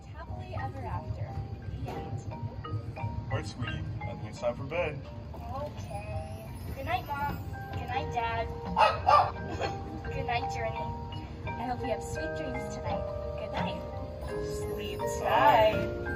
lived happily ever after. The end. All right, sweetie. I think it's time for bed. Okay. Good night, Mom. Good night, Dad. Good night, Journey. I hope you have sweet dreams tonight. Good night. Sleep tight.